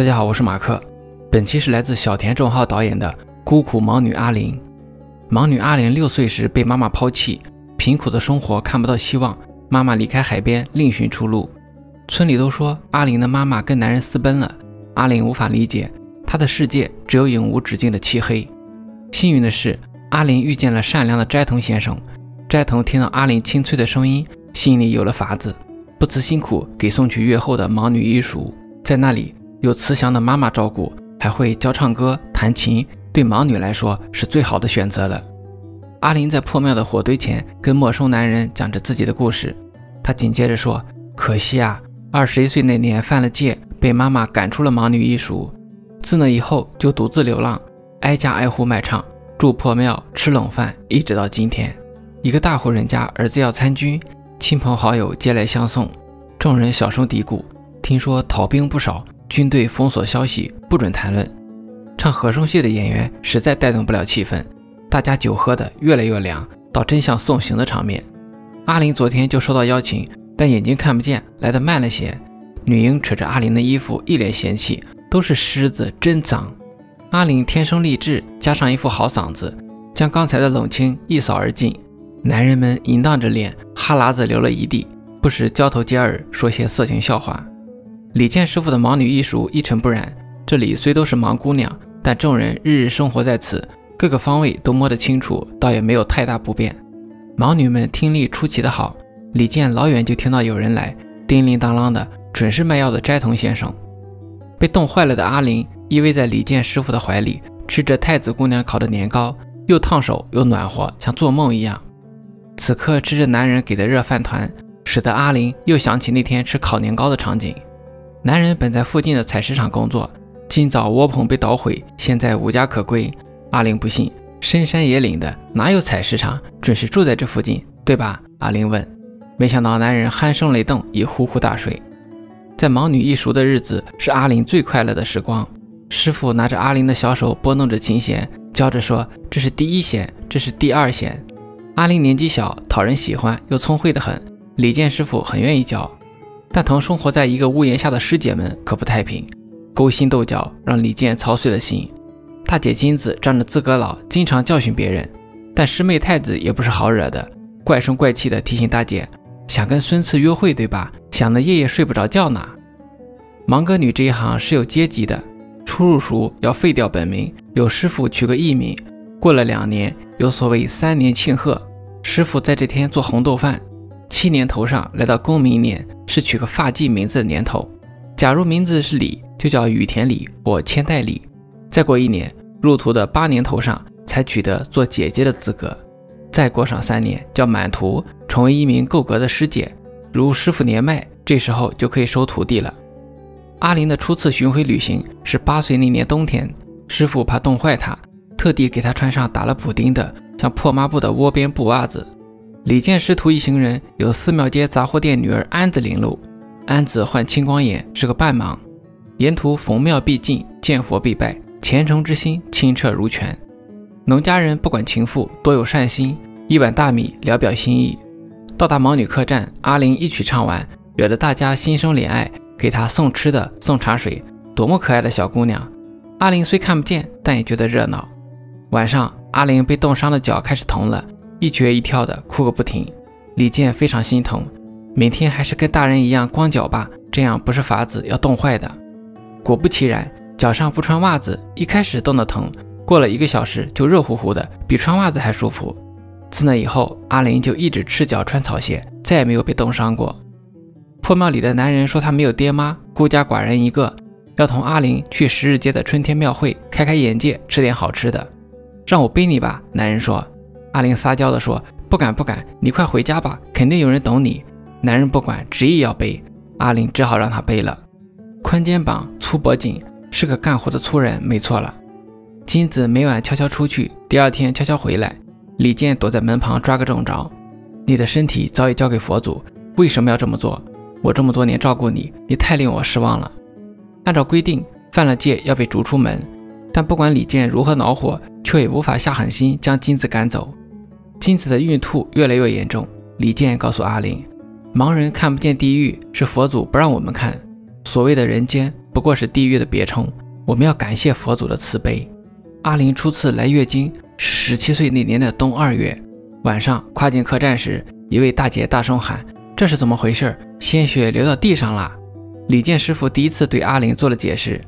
大家好，我是马克。本期是来自小田正浩导演的《孤苦盲女阿玲》。盲女阿玲六岁时被妈妈抛弃，贫苦的生活看不到希望，妈妈离开海边另寻出路。村里都说阿玲的妈妈跟男人私奔了，阿玲无法理解，她的世界只有永无止境的漆黑。幸运的是，阿玲遇见了善良的斋藤先生。斋藤听到阿玲清脆的声音，心里有了法子，不辞辛苦给送去越后的盲女医塾，在那里。有慈祥的妈妈照顾，还会教唱歌、弹琴，对盲女来说是最好的选择了。阿林在破庙的火堆前跟陌生男人讲着自己的故事。他紧接着说：“可惜啊，二十一岁那年犯了戒，被妈妈赶出了盲女一塾。自那以后就独自流浪，挨家挨户卖唱，住破庙，吃冷饭，一直到今天。一个大户人家儿子要参军，亲朋好友接来相送，众人小声嘀咕：听说逃兵不少。”军队封锁消息，不准谈论。唱和声戏的演员实在带动不了气氛，大家酒喝的越来越凉，倒真像送行的场面。阿林昨天就收到邀请，但眼睛看不见，来的慢了些。女婴扯着阿林的衣服，一脸嫌弃：“都是虱子，真脏。”阿林天生丽质，加上一副好嗓子，将刚才的冷清一扫而尽。男人们淫荡着脸，哈喇子流了一地，不时交头接耳，说些色情笑话。李健师傅的盲女艺术一尘不染。这里虽都是盲姑娘，但众人日日生活在此，各个方位都摸得清楚，倒也没有太大不便。盲女们听力出奇的好，李健老远就听到有人来，叮铃当啷的，准是卖药的斋藤先生。被冻坏了的阿林依偎在李健师傅的怀里，吃着太子姑娘烤的年糕，又烫手又暖和，像做梦一样。此刻吃着男人给的热饭团，使得阿林又想起那天吃烤年糕的场景。男人本在附近的采石场工作，今早窝棚被捣毁，现在无家可归。阿玲不信，深山野岭的哪有采石场？准是住在这附近，对吧？阿玲问。没想到男人鼾声雷动，已呼呼大睡。在盲女一熟的日子，是阿玲最快乐的时光。师傅拿着阿玲的小手拨弄着琴弦，教着说：“这是第一弦，这是第二弦。”阿玲年纪小，讨人喜欢，又聪慧的很。李健师傅很愿意教。但同生活在一个屋檐下的师姐们可不太平，勾心斗角让李健操碎了心。大姐金子仗着资格老，经常教训别人，但师妹太子也不是好惹的，怪声怪气的提醒大姐：“想跟孙次约会对吧？想得夜夜睡不着觉呢。”盲歌女这一行是有阶级的，初入塾要废掉本名，有师傅取个艺名。过了两年，有所谓三年庆贺，师傅在这天做红豆饭。七年头上来到公民年，是取个发髻名字的年头。假如名字是李，就叫雨田李或千代李。再过一年，入徒的八年头上才取得做姐姐的资格。再过上三年，叫满徒，成为一名够格的师姐。如师傅年迈，这时候就可以收徒弟了。阿林的初次巡回旅行是八岁那年冬天，师傅怕冻坏他，特地给他穿上打了补丁的像破抹布的窝边布袜子。李健师徒一行人由寺庙街杂货店女儿安子领路，安子患青光眼，是个半盲。沿途逢庙必进，见佛必拜，虔诚之心清澈如泉。农家人不管情妇，多有善心，一碗大米聊表心意。到达盲女客栈，阿玲一曲唱完，惹得大家心生怜爱，给她送吃的，送茶水，多么可爱的小姑娘！阿玲虽看不见，但也觉得热闹。晚上，阿玲被冻伤的脚开始疼了。一瘸一跳的哭个不停，李健非常心疼，明天还是跟大人一样光脚吧，这样不是法子，要冻坏的。果不其然，脚上不穿袜子，一开始冻得疼，过了一个小时就热乎乎的，比穿袜子还舒服。自那以后，阿林就一直赤脚穿草鞋，再也没有被冻伤过。破庙里的男人说他没有爹妈，孤家寡人一个，要同阿林去十日街的春天庙会开开眼界，吃点好吃的。让我背你吧，男人说。阿玲撒娇地说：“不敢不敢，你快回家吧，肯定有人等你。”男人不管，执意要背，阿玲只好让他背了。宽肩膀，粗脖颈，是个干活的粗人，没错了。金子每晚悄悄出去，第二天悄悄回来。李健躲在门旁抓个正着。你的身体早已交给佛祖，为什么要这么做？我这么多年照顾你，你太令我失望了。按照规定，犯了戒要被逐出门，但不管李健如何恼火，却也无法下狠心将金子赶走。金子的孕吐越来越严重，李健告诉阿林：“盲人看不见地狱，是佛祖不让我们看。所谓的人间，不过是地狱的别称。我们要感谢佛祖的慈悲。阿林初次来月经是十七岁那年的冬二月晚上，跨进客栈时，一位大姐大声喊：“这是怎么回事？鲜血流到地上了！”李健师傅第一次对阿林做了解释：“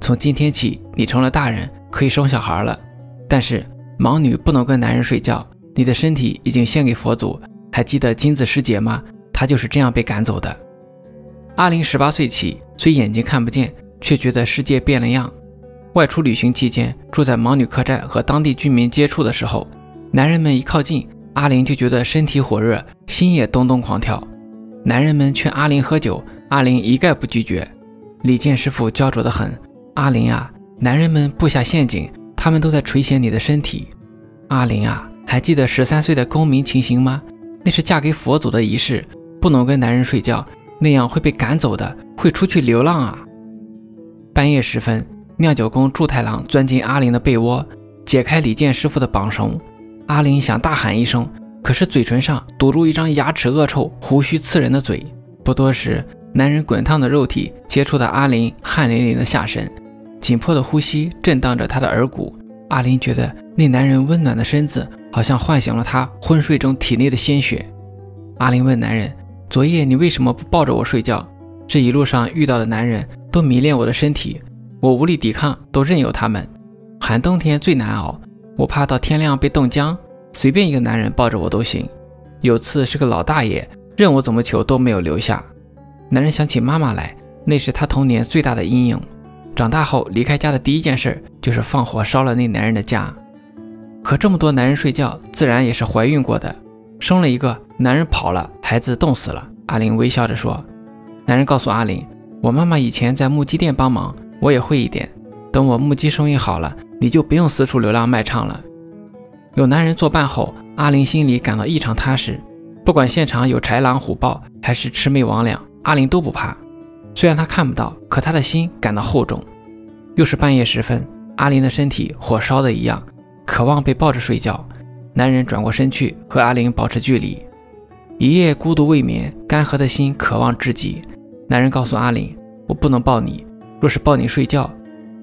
从今天起，你成了大人，可以生小孩了。但是盲女不能跟男人睡觉。你的身体已经献给佛祖。还记得金子师姐吗？她就是这样被赶走的。”阿林十八岁起，虽眼睛看不见。却觉得世界变了样。外出旅行期间，住在盲女客栈和当地居民接触的时候，男人们一靠近，阿玲就觉得身体火热，心也咚咚狂跳。男人们劝阿玲喝酒，阿玲一概不拒绝。李健师傅焦灼得很：“阿玲啊，男人们布下陷阱，他们都在垂涎你的身体。阿玲啊，还记得十三岁的公民情形吗？那是嫁给佛祖的仪式，不能跟男人睡觉，那样会被赶走的，会出去流浪啊。”半夜时分，酿酒工祝太郎钻进阿林的被窝，解开李健师傅的绑绳。阿林想大喊一声，可是嘴唇上堵住一张牙齿恶臭、胡须刺人的嘴。不多时，男人滚烫的肉体接触到阿林汗淋淋的下身，紧迫的呼吸震荡着他的耳骨。阿林觉得那男人温暖的身子好像唤醒了他昏睡中体内的鲜血。阿林问男人：“昨夜你为什么不抱着我睡觉？”这一路上遇到的男人。都迷恋我的身体，我无力抵抗，都任由他们。寒冬天最难熬，我怕到天亮被冻僵。随便一个男人抱着我都行。有次是个老大爷，任我怎么求都没有留下。男人想起妈妈来，那是他童年最大的阴影。长大后离开家的第一件事就是放火烧了那男人的家。和这么多男人睡觉，自然也是怀孕过的。生了一个男人跑了，孩子冻死了。阿玲微笑着说。男人告诉阿玲。我妈妈以前在木屐店帮忙，我也会一点。等我木屐生意好了，你就不用四处流浪卖唱了。有男人作伴后，阿玲心里感到异常踏实。不管现场有豺狼虎豹，还是魑魅魍魉，阿玲都不怕。虽然他看不到，可他的心感到厚重。又是半夜时分，阿玲的身体火烧的一样，渴望被抱着睡觉。男人转过身去，和阿玲保持距离。一夜孤独未眠，干涸的心渴望至极。男人告诉阿林：“我不能抱你，若是抱你睡觉，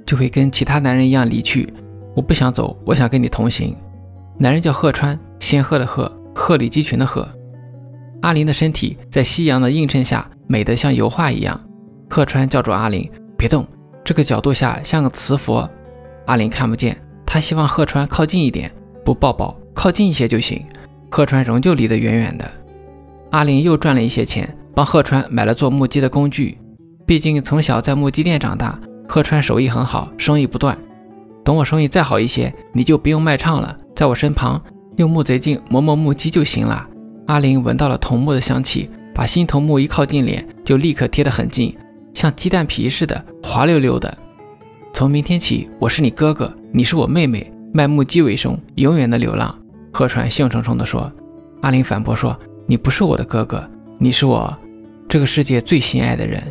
就会跟其他男人一样离去。我不想走，我想跟你同行。”男人叫鹤川，仙鹤的鹤，鹤立鸡群的鹤。阿林的身体在夕阳的映衬下，美得像油画一样。贺川叫住阿林：“别动，这个角度下像个瓷佛。”阿林看不见，他希望贺川靠近一点，不抱抱，靠近一些就行。贺川仍旧离得远远的。阿林又赚了一些钱。帮贺川买了做木屐的工具，毕竟从小在木屐店长大，贺川手艺很好，生意不断。等我生意再好一些，你就不用卖唱了，在我身旁用木贼镜磨磨木屐就行了。阿林闻到了桐木的香气，把新桐木一靠近脸，就立刻贴得很近，像鸡蛋皮似的滑溜溜的。从明天起，我是你哥哥，你是我妹妹，卖木屐为生，永远的流浪。鹤川兴冲冲地说。阿林反驳说：“你不是我的哥哥，你是我。”这个世界最心爱的人，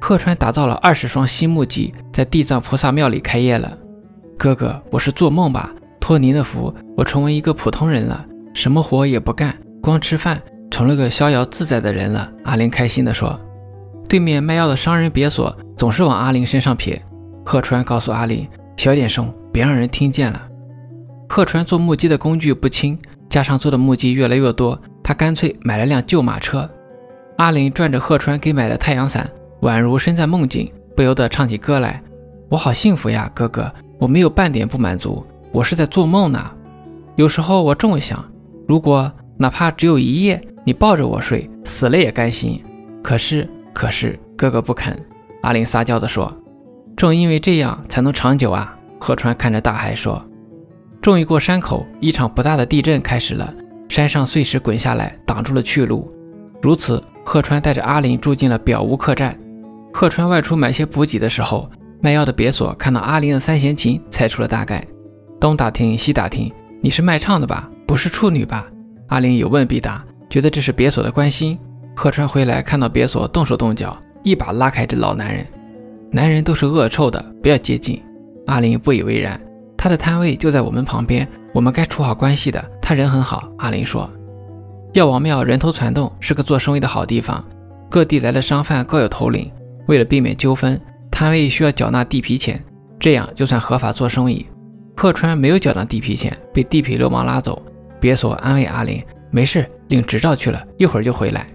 鹤川打造了二十双新木屐，在地藏菩萨庙里开业了。哥哥，我是做梦吧？托您的福，我成为一个普通人了，什么活也不干，光吃饭，成了个逍遥自在的人了。阿林开心地说。对面卖药的商人别锁总是往阿玲身上撇。鹤川告诉阿玲，小点声，别让人听见了。鹤川做木屐的工具不轻，加上做的木屐越来越多，他干脆买了辆旧马车。阿玲转着鹤川给买的太阳伞，宛如身在梦境，不由得唱起歌来：“我好幸福呀，哥哥，我没有半点不满足，我是在做梦呢。有时候我这么想，如果哪怕只有一夜，你抱着我睡，死了也甘心。可是，可是哥哥不肯。”阿林撒娇地说：“正因为这样才能长久啊。”鹤川看着大海说：“终于过山口，一场不大的地震开始了，山上碎石滚下来，挡住了去路。如此。”鹤川带着阿林住进了表屋客栈。鹤川外出买些补给的时候，卖药的别所看到阿林的三弦琴，猜出了大概。东打听西打听，你是卖唱的吧？不是处女吧？阿林有问必答，觉得这是别所的关心。鹤川回来看到别所动手动脚，一把拉开这老男人。男人都是恶臭的，不要接近。阿林不以为然，他的摊位就在我们旁边，我们该处好关系的。他人很好。阿林说。药王庙人头攒动，是个做生意的好地方。各地来的商贩各有头领。为了避免纠纷，摊位需要缴纳地皮钱，这样就算合法做生意。贺川没有缴纳地皮钱，被地痞流氓拉走。别所安慰阿林：“没事，领执照去了，一会儿就回来。”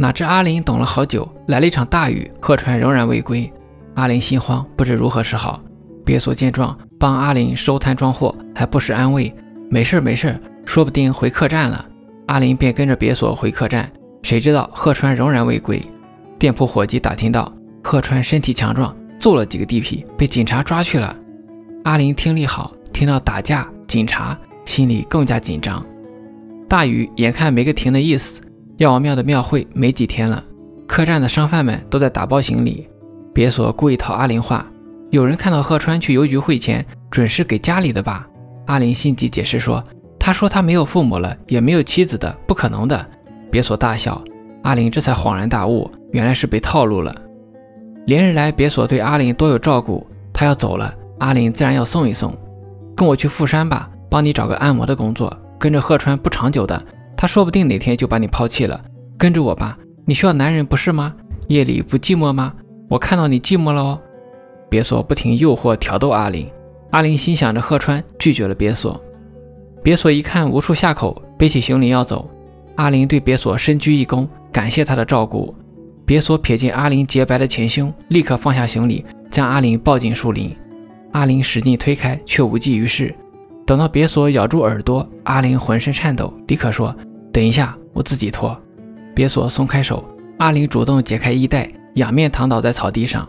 哪知阿林等了好久，来了一场大雨，贺川仍然未归。阿林心慌，不知如何是好。别所见状，帮阿林收摊装货，还不时安慰：“没事没事，说不定回客栈了。”阿林便跟着别所回客栈。谁知道贺川仍然未归。店铺伙计打听到贺川身体强壮，揍了几个地痞，被警察抓去了。阿林听力好，听到打架、警察，心里更加紧张。大雨眼看没个停的意思，药王庙的庙会没几天了，客栈的商贩们都在打包行李。别所故意套阿林话：“有人看到贺川去邮局汇钱，准是给家里的吧？”阿林心急解释说：“他说他没有父母了，也没有妻子的，不可能的。”别所大笑。阿林这才恍然大悟，原来是被套路了。连日来，别所对阿林多有照顾，他要走了，阿林自然要送一送。跟我去富山吧，帮你找个按摩的工作。跟着贺川不长久的，他说不定哪天就把你抛弃了。跟着我吧，你需要男人不是吗？夜里不寂寞吗？我看到你寂寞了哦。别所不停诱惑挑逗阿林，阿林心想着贺川拒绝了别所。别所一看无处下口，背起行李要走。阿林对别所深鞠一躬，感谢他的照顾。别所瞥见阿林洁白的前胸，立刻放下行李，将阿林抱进树林。阿林使劲推开，却无济于事。等到别所咬住耳朵，阿林浑身颤抖，立刻说：“等一下，我自己脱。”别所松开手，阿林主动解开衣带，仰面躺倒在草地上。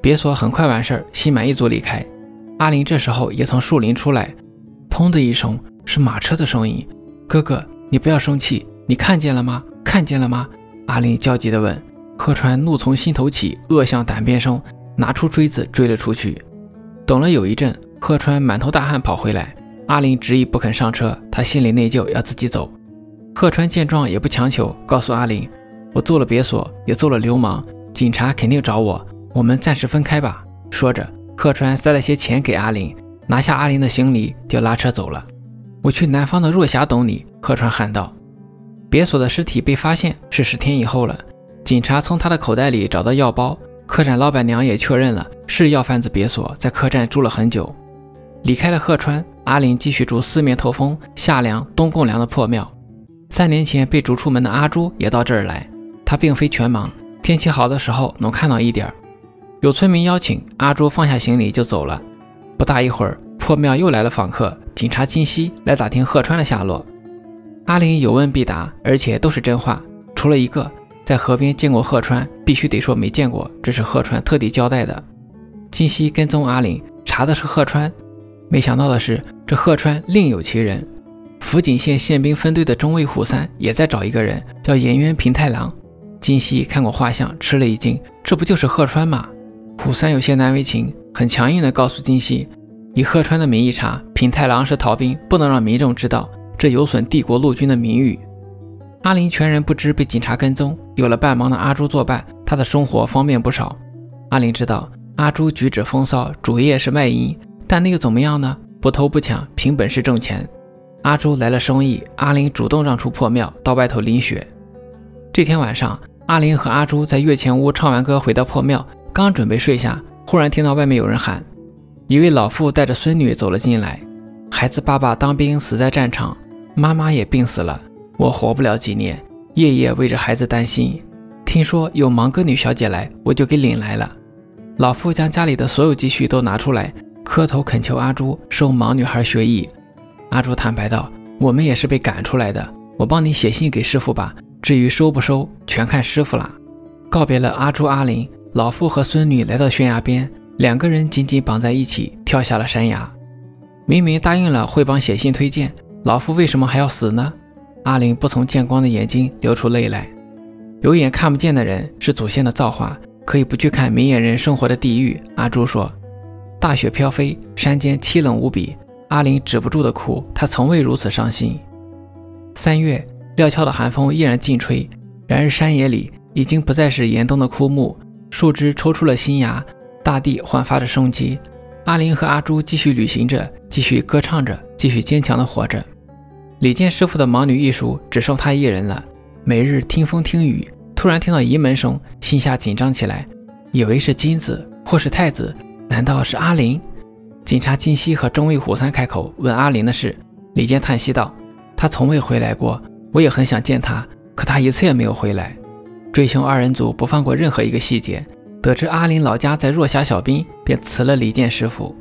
别所很快完事儿，心满意足离开。阿林这时候也从树林出来，砰的一声，是马车的声音。哥哥，你不要生气。你看见了吗？看见了吗？阿林焦急地问。贺川怒从心头起，恶向胆边生，拿出锥子追了出去。等了有一阵，贺川满头大汗跑回来，阿林执意不肯上车，他心里内疚，要自己走。贺川见状也不强求，告诉阿林：“我揍了别所，也揍了流氓，警察肯定找我，我们暂时分开吧。”说着，贺川塞了些钱给阿林，拿下阿林的行李就拉车走了。我去南方的若霞等你，贺川喊道。别所的尸体被发现是十天以后了。警察从他的口袋里找到药包，客栈老板娘也确认了是药贩子别所在客栈住了很久。离开了贺川，阿林继续住四面透风、夏凉冬供凉的破庙。三年前被逐出门的阿朱也到这儿来，他并非全盲，天气好的时候能看到一点儿。有村民邀请，阿朱放下行李就走了。不大一会儿，破庙又来了访客，警察金熙来打听鹤川的下落。阿林有问必答，而且都是真话。除了一个在河边见过鹤川，必须得说没见过，这是鹤川特地交代的。金熙跟踪阿林，查的是鹤川，没想到的是，这鹤川另有其人。福井县宪兵分队的中尉虎三也在找一个人，叫岩渊平太郎。金熙看过画像，吃了一惊，这不就是鹤川吗？虎三有些难为情，很强硬地告诉金熙，以鹤川的名义查，平太郎是逃兵，不能让民众知道。这有损帝国陆军的名誉。阿林全然不知被警察跟踪，有了半盲的阿朱作伴，他的生活方便不少。阿林知道阿朱举止风骚，主业是卖淫，但那又怎么样呢？不偷不抢，凭本事挣钱。阿朱来了生意，阿林主动让出破庙，到外头淋雪。这天晚上，阿林和阿朱在月前屋唱完歌，回到破庙，刚准备睡下，忽然听到外面有人喊，一位老妇带着孙女走了进来，孩子爸爸当兵死在战场。妈妈也病死了，我活不了几年，夜夜为着孩子担心。听说有芒格女小姐来，我就给领来了。老妇将家里的所有积蓄都拿出来，磕头恳求阿朱收盲女孩学艺。阿朱坦白道：“我们也是被赶出来的，我帮你写信给师傅吧。至于收不收，全看师傅啦。”告别了阿朱阿林，老妇和孙女来到悬崖边，两个人紧紧绑在一起，跳下了山崖。明明答应了会帮写信推荐。老夫为什么还要死呢？阿林不从见光的眼睛流出泪来。有眼看不见的人是祖先的造化，可以不去看明眼人生活的地狱。阿朱说：“大雪飘飞，山间凄冷无比。”阿林止不住的哭，他从未如此伤心。三月，料峭的寒风依然劲吹，然而山野里已经不再是严冬的枯木，树枝抽出了新芽，大地焕发着生机。阿林和阿朱继续旅行着，继续歌唱着，继续坚强的活着。李健师傅的盲女艺术只剩他一人了。每日听风听雨，突然听到移门声，心下紧张起来，以为是金子，或是太子？难道是阿林？警察金熙和中尉虎三开口问阿林的事。李健叹息道：“他从未回来过，我也很想见他，可他一次也没有回来。”追凶二人组不放过任何一个细节，得知阿林老家在若霞小滨，便辞了李健师傅。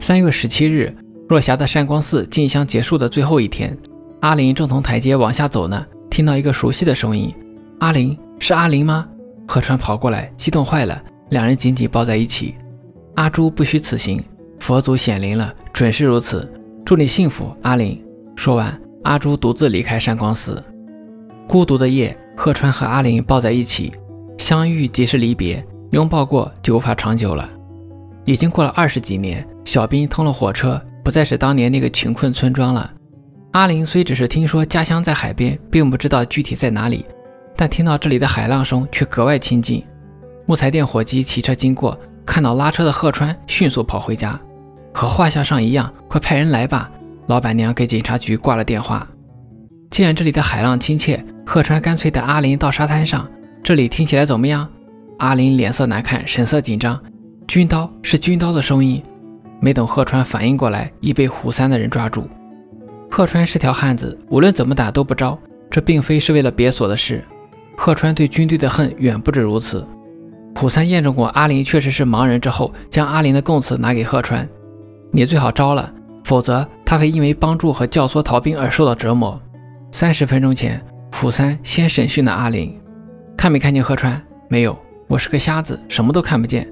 三月十七日，若霞的善光寺进香结束的最后一天，阿林正从台阶往下走呢，听到一个熟悉的声音：“阿林，是阿林吗？”贺川跑过来，激动坏了，两人紧紧抱在一起。阿朱不虚此行，佛祖显灵了，准是如此。祝你幸福，阿林。说完，阿朱独自离开山光寺。孤独的夜，贺川和阿林抱在一起，相遇即是离别，拥抱过就无法长久了。已经过了二十几年，小滨通了火车，不再是当年那个穷困村庄了。阿林虽只是听说家乡在海边，并不知道具体在哪里，但听到这里的海浪声却格外亲近。木材店伙计骑车经过，看到拉车的贺川，迅速跑回家，和画像上一样，快派人来吧！老板娘给警察局挂了电话。既然这里的海浪亲切，贺川干脆带阿林到沙滩上。这里听起来怎么样？阿林脸色难看，神色紧张。军刀是军刀的声音，没等贺川反应过来，已被虎三的人抓住。贺川是条汉子，无论怎么打都不招。这并非是为了别所的事。贺川对军队的恨远不止如此。普三验证过阿林确实是盲人之后，将阿林的供词拿给贺川：“你最好招了，否则他会因为帮助和教唆逃兵而受到折磨。”三十分钟前，普三先审讯了阿林，看没看见贺川？没有，我是个瞎子，什么都看不见。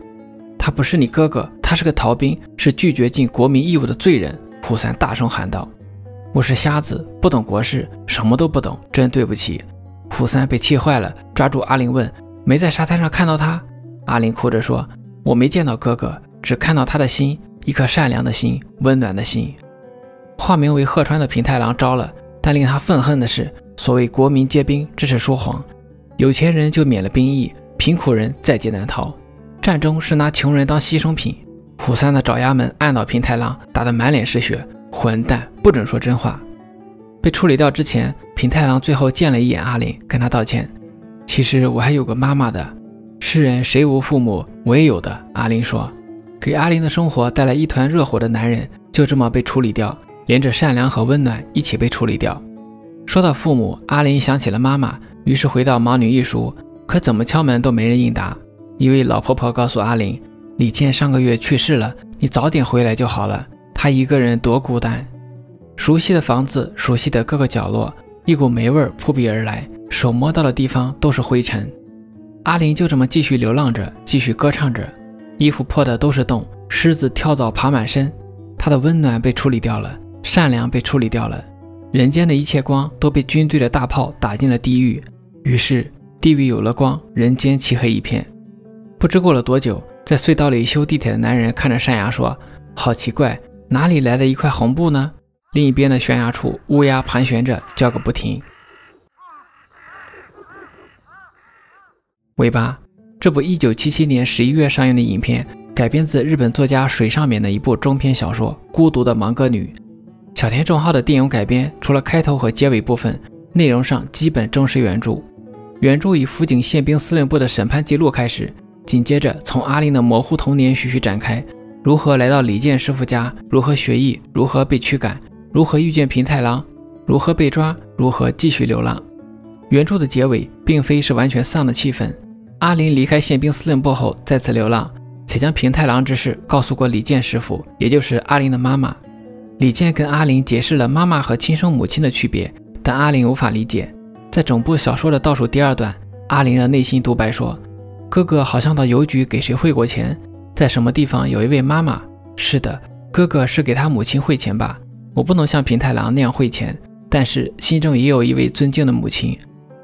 他不是你哥哥，他是个逃兵，是拒绝尽国民义务的罪人。普三大声喊道：“我是瞎子，不懂国事，什么都不懂，真对不起。”普三被气坏了，抓住阿林问：“没在沙滩上看到他？”阿林哭着说：“我没见到哥哥，只看到他的心，一颗善良的心，温暖的心。”化名为鹤川的平太郎招了，但令他愤恨的是，所谓国民皆兵，这是说谎。有钱人就免了兵役，贫苦人在劫难逃。战争是拿穷人当牺牲品。虎三的爪牙们按倒平太郎，打得满脸是血。混蛋，不准说真话！被处理掉之前，平太郎最后见了一眼阿林，跟他道歉。其实我还有个妈妈的。世人谁无父母？我也有的。阿林说，给阿林的生活带来一团热火的男人，就这么被处理掉，连着善良和温暖一起被处理掉。说到父母，阿林想起了妈妈，于是回到盲女一书，可怎么敲门都没人应答。一位老婆婆告诉阿林：“李健上个月去世了，你早点回来就好了。他一个人多孤单。”熟悉的房子，熟悉的各个角落，一股霉味扑鼻而来，手摸到的地方都是灰尘。阿林就这么继续流浪着，继续歌唱着，衣服破的都是洞，虱子跳蚤爬满身。他的温暖被处理掉了，善良被处理掉了，人间的一切光都被军队的大炮打进了地狱。于是地狱有了光，人间漆黑一片。不知过了多久，在隧道里修地铁的男人看着山崖说：“好奇怪，哪里来的一块红布呢？”另一边的悬崖处，乌鸦盘旋着，叫个不停。尾巴，这部1977年11月上映的影片，改编自日本作家水上面的一部中篇小说《孤独的盲歌女》。小田正浩的电影改编，除了开头和结尾部分，内容上基本忠实原著。原著以福井宪兵司令部的审判记录开始。紧接着，从阿林的模糊童年徐徐展开，如何来到李健师傅家，如何学艺，如何被驱赶，如何遇见平太郎，如何被抓，如何继续流浪。原著的结尾并非是完全丧的气氛。阿林离开宪兵司令部后再次流浪，且将平太郎之事告诉过李健师傅，也就是阿林的妈妈。李健跟阿林解释了妈妈和亲生母亲的区别，但阿林无法理解。在整部小说的倒数第二段，阿林的内心独白说。哥哥好像到邮局给谁汇过钱，在什么地方有一位妈妈？是的，哥哥是给他母亲汇钱吧？我不能像平太郎那样汇钱，但是心中也有一位尊敬的母亲。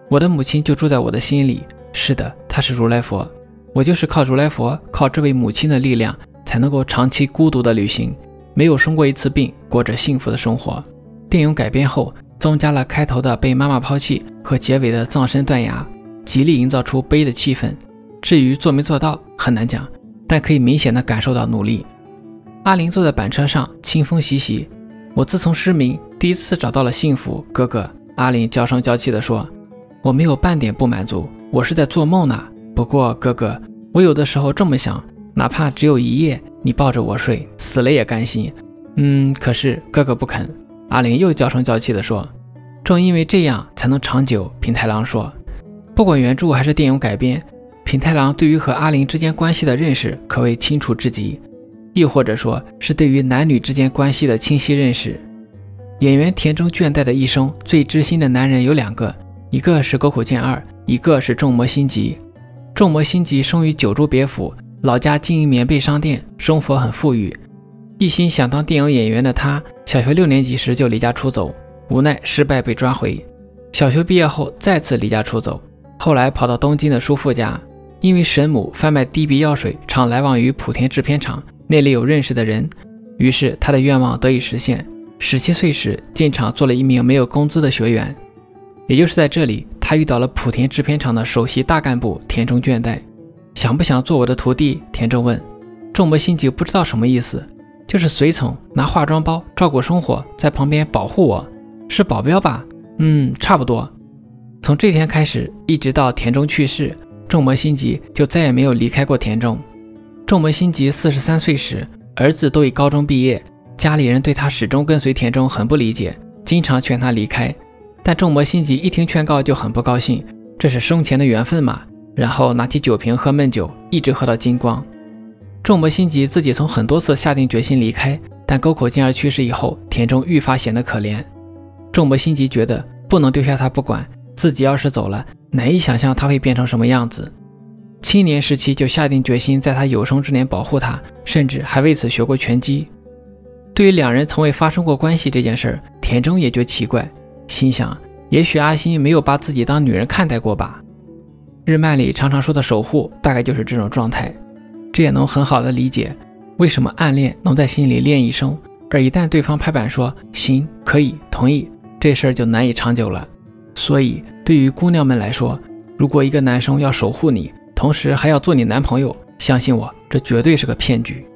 我的母亲就住在我的心里。是的，她是如来佛。我就是靠如来佛，靠这位母亲的力量，才能够长期孤独的旅行，没有生过一次病，过着幸福的生活。电影改编后，增加了开头的被妈妈抛弃和结尾的葬身断崖，极力营造出悲的气氛。至于做没做到很难讲，但可以明显的感受到努力。阿林坐在板车上，清风习习。我自从失明，第一次找到了幸福。哥哥，阿林娇声娇气地说：“我没有半点不满足，我是在做梦呢。不过，哥哥，我有的时候这么想：哪怕只有一夜，你抱着我睡，死了也甘心。嗯，可是哥哥不肯。阿玲又娇声娇气地说：“正因为这样才能长久。”平太郎说：“不管原著还是电影改编，平太郎对于和阿玲之间关系的认识可谓清楚至极，亦或者说是对于男女之间关系的清晰认识。”演员田中倦怠的一生最知心的男人有两个，一个是沟口健二，一个是众魔心吉。众魔心吉生于九州别府，老家经营棉被商店，生活很富裕。一心想当电影演员的他，小学六年级时就离家出走，无奈失败被抓回。小学毕业后再次离家出走，后来跑到东京的叔父家，因为神母贩卖滴鼻药水，常来往于莆田制片厂，那里有认识的人，于是他的愿望得以实现。十七岁时进厂做了一名没有工资的学员，也就是在这里，他遇到了莆田制片厂的首席大干部田中倦怠。想不想做我的徒弟？田中问。众魔心急不知道什么意思。就是随从拿化妆包照顾生活，在旁边保护我，是保镖吧？嗯，差不多。从这天开始，一直到田中去世，众魔心吉就再也没有离开过田中。众魔心吉四十三岁时，儿子都已高中毕业，家里人对他始终跟随田中很不理解，经常劝他离开。但众魔心吉一听劝告就很不高兴，这是生前的缘分嘛。然后拿起酒瓶喝闷酒，一直喝到精光。众魔心急，自己曾很多次下定决心离开，但沟口进而去世以后，田中愈发显得可怜。众魔心急觉得不能丢下他不管，自己要是走了，难以想象他会变成什么样子。青年时期就下定决心，在他有生之年保护他，甚至还为此学过拳击。对于两人从未发生过关系这件事，田中也觉奇怪，心想：也许阿星没有把自己当女人看待过吧。日漫里常常说的守护，大概就是这种状态。这也能很好的理解，为什么暗恋能在心里恋一生，而一旦对方拍板说行可以同意，这事儿就难以长久了。所以对于姑娘们来说，如果一个男生要守护你，同时还要做你男朋友，相信我，这绝对是个骗局。